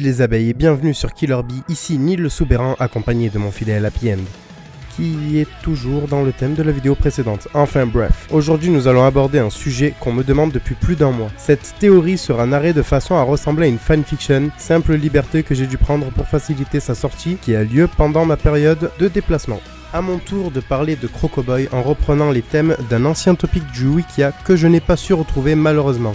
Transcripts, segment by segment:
Les abeilles et bienvenue sur Killer Bee, ici Neil le Soubéran accompagné de mon fidèle Happy End qui est toujours dans le thème de la vidéo précédente. Enfin bref, aujourd'hui nous allons aborder un sujet qu'on me demande depuis plus d'un mois. Cette théorie sera narrée de façon à ressembler à une fanfiction, simple liberté que j'ai dû prendre pour faciliter sa sortie qui a lieu pendant ma période de déplacement à mon tour de parler de Crocoboy en reprenant les thèmes d'un ancien topic du Wikia que je n'ai pas su retrouver malheureusement.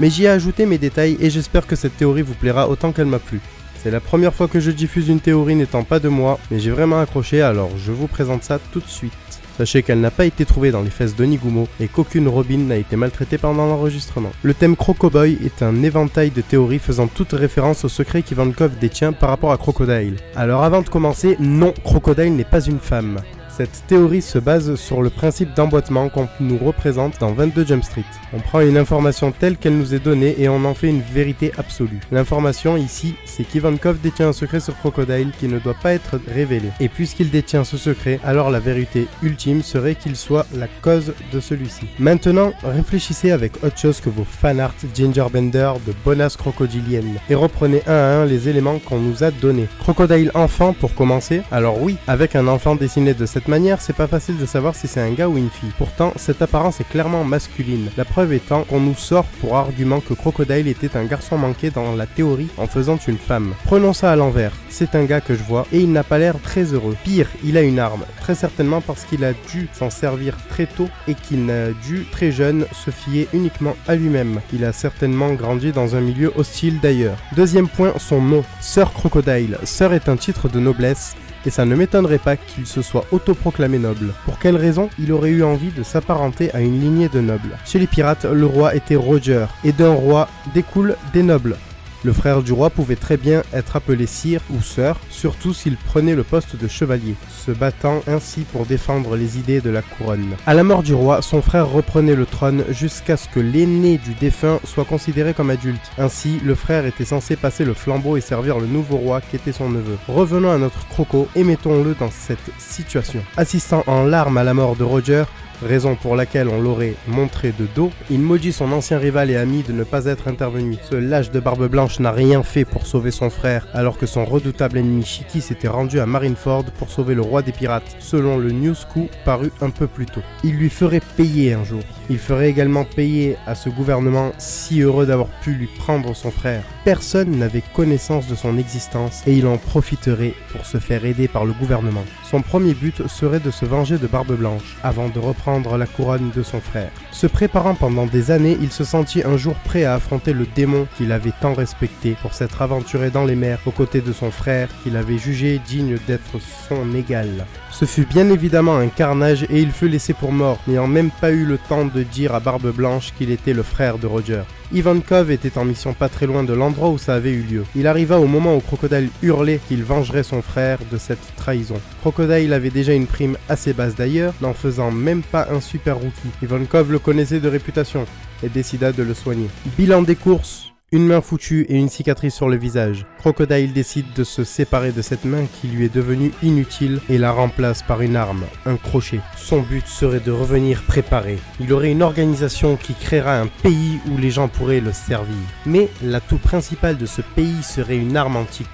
Mais j'y ai ajouté mes détails et j'espère que cette théorie vous plaira autant qu'elle m'a plu. C'est la première fois que je diffuse une théorie n'étant pas de moi, mais j'ai vraiment accroché alors je vous présente ça tout de suite. Sachez qu'elle n'a pas été trouvée dans les fesses d'Onigumo et qu'aucune Robin n'a été maltraitée pendant l'enregistrement. Le thème Crocoboy est un éventail de théories faisant toute référence au secret qu'Ivankov détient par rapport à Crocodile. Alors avant de commencer, non, Crocodile n'est pas une femme. Cette théorie se base sur le principe d'emboîtement qu'on nous représente dans 22 Jump Street. On prend une information telle qu'elle nous est donnée et on en fait une vérité absolue. L'information ici, c'est qu'Ivankov détient un secret sur Crocodile qui ne doit pas être révélé. Et puisqu'il détient ce secret, alors la vérité ultime serait qu'il soit la cause de celui-ci. Maintenant, réfléchissez avec autre chose que vos fanarts Gingerbender de bonasses crocodiliennes et reprenez un à un les éléments qu'on nous a donnés. Crocodile enfant pour commencer? Alors oui, avec un enfant dessiné de cette manière, c'est pas facile de savoir si c'est un gars ou une fille. Pourtant, cette apparence est clairement masculine. La preuve étant qu'on nous sort pour argument que Crocodile était un garçon manqué dans la théorie en faisant une femme. Prenons ça à l'envers. C'est un gars que je vois et il n'a pas l'air très heureux. Pire, il a une arme. Très certainement parce qu'il a dû s'en servir très tôt et qu'il n'a dû très jeune se fier uniquement à lui-même. Il a certainement grandi dans un milieu hostile d'ailleurs. Deuxième point, son nom. Sœur Crocodile. Sœur est un titre de noblesse et ça ne m'étonnerait pas qu'il se soit autoproclamé noble. Pour quelle raison il aurait eu envie de s'apparenter à une lignée de nobles? Chez les pirates, le roi était Roger, et d'un roi découlent des nobles. Le frère du roi pouvait très bien être appelé sire ou sœur, surtout s'il prenait le poste de chevalier, se battant ainsi pour défendre les idées de la couronne. À la mort du roi, son frère reprenait le trône jusqu'à ce que l'aîné du défunt soit considéré comme adulte. Ainsi, le frère était censé passer le flambeau et servir le nouveau roi qui était son neveu. Revenons à notre croco et mettons-le dans cette situation. Assistant en larmes à la mort de Roger, raison pour laquelle on l'aurait montré de dos, il maudit son ancien rival et ami de ne pas être intervenu. Ce lâche de barbe blanche n'a rien fait pour sauver son frère, alors que son redoutable ennemi Shiki s'était rendu à Marineford pour sauver le roi des pirates, selon le News paru un peu plus tôt. Il lui ferait payer un jour. Il ferait également payer à ce gouvernement si heureux d'avoir pu lui prendre son frère. Personne n'avait connaissance de son existence et il en profiterait pour se faire aider par le gouvernement. Son premier but serait de se venger de Barbe Blanche avant de reprendre la couronne de son frère. Se préparant pendant des années, il se sentit un jour prêt à affronter le démon qu'il avait tant respecté pour s'être aventuré dans les mers aux côtés de son frère qu'il avait jugé digne d'être son égal. Ce fut bien évidemment un carnage et il fut laissé pour mort, n'ayant même pas eu le temps de dire à Barbe Blanche qu'il était le frère de Roger. Ivankov était en mission pas très loin de l'endroit où ça avait eu lieu. Il arriva au moment où Crocodile hurlait qu'il vengerait son frère de cette trahison. Crocodile avait déjà une prime assez basse d'ailleurs, n'en faisant même pas un super rookie. Ivankov le connaissait de réputation et décida de le soigner. Bilan des courses, une main foutue et une cicatrice sur le visage. Crocodile décide de se séparer de cette main qui lui est devenue inutile et la remplace par une arme, un crochet. Son but serait de revenir préparé. Il aurait une organisation qui créera un pays où les gens pourraient le servir. Mais l'atout principal de ce pays serait une arme antique.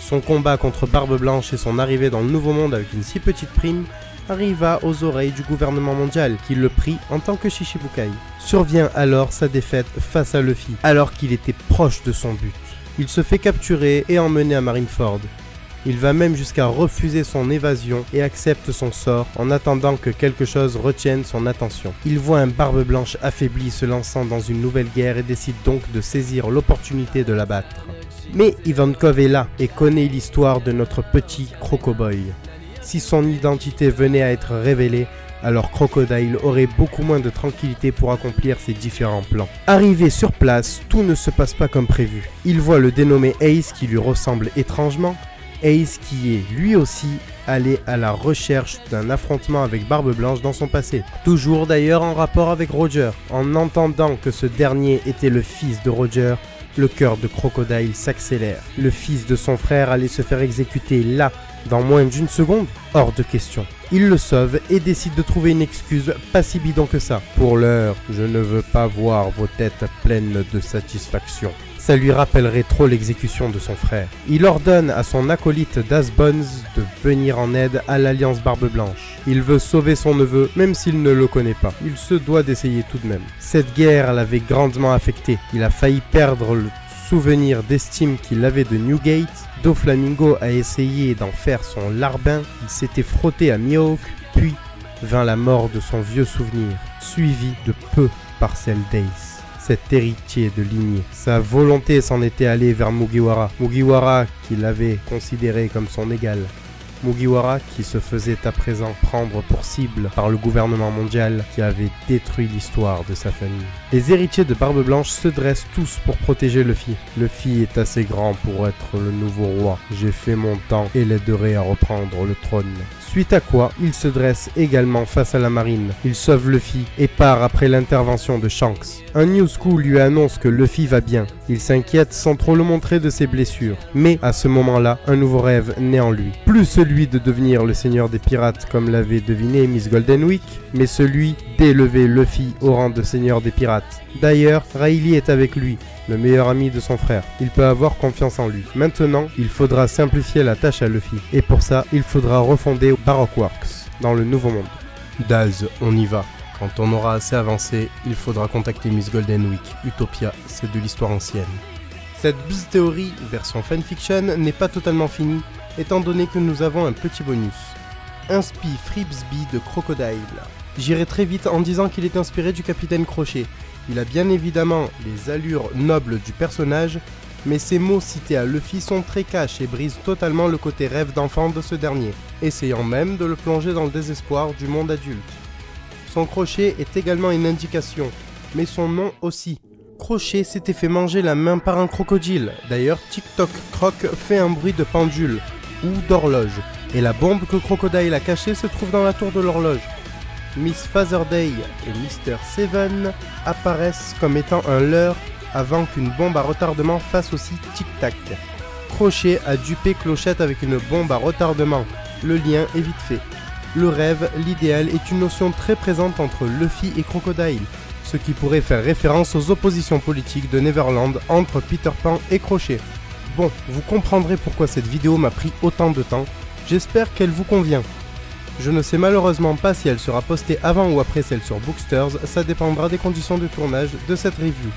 Son combat contre Barbe Blanche et son arrivée dans le Nouveau Monde avec une si petite prime arriva aux oreilles du gouvernement mondial, qui le prit en tant que Shishibukai. Survient alors sa défaite face à Luffy, alors qu'il était proche de son but. Il se fait capturer et emmener à Marineford. Il va même jusqu'à refuser son évasion et accepte son sort en attendant que quelque chose retienne son attention. Il voit un barbe blanche affaibli se lançant dans une nouvelle guerre et décide donc de saisir l'opportunité de l'abattre. Mais Ivankov est là et connaît l'histoire de notre petit Crocoboy. Si son identité venait à être révélée, alors Crocodile aurait beaucoup moins de tranquillité pour accomplir ses différents plans. Arrivé sur place, tout ne se passe pas comme prévu. Il voit le dénommé Ace qui lui ressemble étrangement, Ace qui est lui aussi allé à la recherche d'un affrontement avec Barbe Blanche dans son passé. Toujours d'ailleurs en rapport avec Roger. En entendant que ce dernier était le fils de Roger, le cœur de Crocodile s'accélère. Le fils de son frère allait se faire exécuter là dans moins d'une seconde Hors de question. Il le sauve et décide de trouver une excuse pas si bidon que ça. Pour l'heure, je ne veux pas voir vos têtes pleines de satisfaction. Ça lui rappellerait trop l'exécution de son frère. Il ordonne à son acolyte Das Bones de venir en aide à l'Alliance Barbe Blanche. Il veut sauver son neveu, même s'il ne le connaît pas. Il se doit d'essayer tout de même. Cette guerre l'avait grandement affecté. Il a failli perdre le souvenir d'estime qu'il avait de Newgate. Doflamingo a essayé d'en faire son larbin. Il s'était frotté à Mihawk, puis vint la mort de son vieux souvenir, suivi de peu par celle d'Ace, cet héritier de lignée. Sa volonté s'en était allée vers Mugiwara, Mugiwara qu'il avait considéré comme son égal. Mugiwara qui se faisait à présent prendre pour cible par le gouvernement mondial qui avait détruit l'histoire de sa famille. Les héritiers de Barbe Blanche se dressent tous pour protéger Luffy. Luffy est assez grand pour être le nouveau roi. J'ai fait mon temps et l'aiderai à reprendre le trône. Suite à quoi, il se dresse également face à la marine. Il sauve Luffy et part après l'intervention de Shanks. Un New School lui annonce que Luffy va bien. Il s'inquiète sans trop le montrer de ses blessures. Mais à ce moment-là, un nouveau rêve naît en lui. Plus celui de devenir le seigneur des pirates comme l'avait deviné Miss Golden Week, mais celui d'élever Luffy au rang de seigneur des pirates. D'ailleurs, Riley est avec lui, le meilleur ami de son frère. Il peut avoir confiance en lui. Maintenant, il faudra simplifier la tâche à Luffy. Et pour ça, il faudra refonder Baroque Works dans le nouveau monde. Daz, on y va. Quand on aura assez avancé, il faudra contacter Miss Golden Week. Utopia, c'est de l'histoire ancienne. Cette Biz Theory version fanfiction n'est pas totalement finie, étant donné que nous avons un petit bonus. Inspi Fribsby de Crocodile. J'irai très vite en disant qu'il est inspiré du capitaine Crochet. Il a bien évidemment les allures nobles du personnage, mais ces mots cités à Luffy sont très cash et brisent totalement le côté rêve d'enfant de ce dernier, essayant même de le plonger dans le désespoir du monde adulte. Son crochet est également une indication, mais son nom aussi. Crochet s'était fait manger la main par un crocodile. D'ailleurs, TikTok Croc fait un bruit de pendule ou d'horloge, et la bombe que Crocodile a cachée se trouve dans la tour de l'horloge. Miss Fatherday et Mr. Seven apparaissent comme étant un leurre avant qu'une bombe à retardement fasse aussi tic-tac. Crochet a dupé Clochette avec une bombe à retardement. Le lien est vite fait. Le rêve, l'idéal est une notion très présente entre Luffy et Crocodile, ce qui pourrait faire référence aux oppositions politiques de Neverland entre Peter Pan et Crochet. Bon, vous comprendrez pourquoi cette vidéo m'a pris autant de temps. J'espère qu'elle vous convient. Je ne sais malheureusement pas si elle sera postée avant ou après celle sur Booksters, ça dépendra des conditions de tournage de cette review.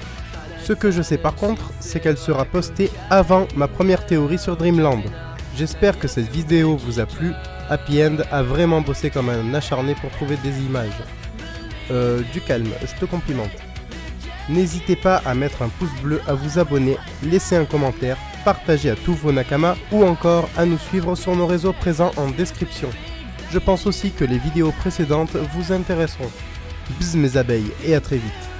Ce que je sais par contre, c'est qu'elle sera postée avant ma première théorie sur Dreamland. J'espère que cette vidéo vous a plu. Happy End a vraiment bossé comme un acharné pour trouver des images. Euh, du calme, je te complimente. N'hésitez pas à mettre un pouce bleu, à vous abonner, laisser un commentaire, partager à tous vos nakamas ou encore à nous suivre sur nos réseaux présents en description. Je pense aussi que les vidéos précédentes vous intéresseront. Bis mes abeilles et à très vite.